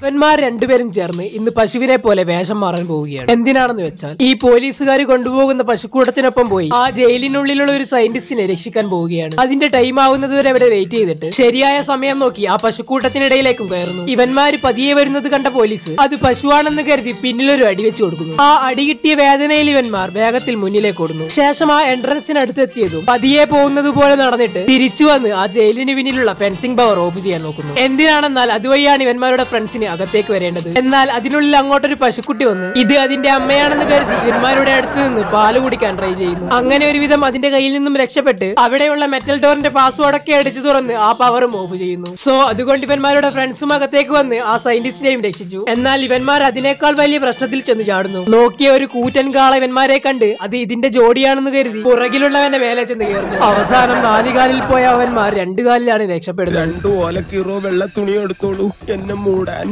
ഇവന്മാർ രണ്ടുപേരും ചേർന്ന് ഇന്ന് പശുവിനെ പോലെ വേഷം മാറാൻ പോവുകയാണ്. എന്തിനാണെന്ന് വെച്ചാൽ ഈ പോലീസുകാർ കൊണ്ടുപോകുന്ന പശുക്കൂട്ടത്തിനൊപ്പം പോയി ആ ജയിലിനുള്ളിലുള്ള ഒരു സയന്റിസ്റ്റിനെ രക്ഷിക്കാൻ പോവുകയാണ്. അതിന്റെ ടൈം ആവുന്നത് വരെ അവിടെ വെയിറ്റ് ചെയ്തിട്ട് ശരിയായ സമയം നോക്കി ആ പശുക്കൂട്ടത്തിനിടയിലേക്കും കയറുന്നു. ഇവന്മാര് പതിയെ വരുന്നത് കണ്ട പോലീസ് അത് പശുവാണെന്ന് കരുതി പിന്നിലൊരു അടി വെച്ചു കൊടുക്കുന്നു. ആ അടി കിട്ടിയ വേദനയിൽ ഇവന്മാർ വേഗത്തിൽ മുന്നിലേക്ക് ഓടുന്നു. ശേഷം ആ എൻട്രൻസിനടുത്ത് എത്തിയതും പതിയെ പോകുന്നത് പോലെ നടന്നിട്ട് തിരിച്ചു വന്ന് ആ ജയിലിന് പിന്നിലുള്ള ഫെൻസിംഗ് പവർ ഓഫ് ചെയ്യാൻ നോക്കുന്നു. എന്തിനാണെന്നാൽ അതുവഴിയാണ് ഇവന്മാരുടെ ഫ്രണ്ട്സിന് അകത്തേക്ക് വരേണ്ടത്. എന്നാൽ അതിനുള്ളിൽ അങ്ങോട്ടൊരു പശുക്കുട്ടി വന്നു. ഇത് അതിന്റെ അമ്മയാണെന്ന് കരുതി ഇവന്മാരുടെ അടുത്ത് നിന്ന് പാൽ കുടിക്കാൻ ട്രൈ ചെയ്യുന്നു. അങ്ങനെ ഒരുവിധം അതിന്റെ കയ്യിൽ നിന്നും രക്ഷപ്പെട്ട് അവിടെയുള്ള മെറ്റൽ ഡോറിന്റെ പാസ്വേഡ് ഒക്കെ അടിച്ചു തുറന്ന് ആ പവറും ഓഫ് ചെയ്യുന്നു. സോ അതുകൊണ്ട് ഇവന്മാരുടെ ഫ്രണ്ട്സും അകത്തേക്ക് വന്ന് ആ സയന്റിസ്റ്റിനെയും രക്ഷിച്ചു. എന്നാൽ ഇവന്മാർ അതിനേക്കാൾ വലിയ പ്രശ്നത്തിൽ ചെന്ന് ചാടുന്നു. നോക്കിയ ഒരു കൂറ്റൻ കാള ഇവന്മാരെ കണ്ട് അത് ഇതിന്റെ ജോഡിയാണെന്ന് കരുതി പുറകിലുള്ളവന്റെ മേലെ ചെന്ന് കയറുന്നു. അവസാനം നാലുകാലിൽ പോയ അവന്മാർ രണ്ടു കാലിലാണ് രക്ഷപ്പെടുന്നത്. രണ്ടു ഓലക്കീറോ വെള്ള തുണി എടുത്തോളൂ. എന്നെ മൂടാൻ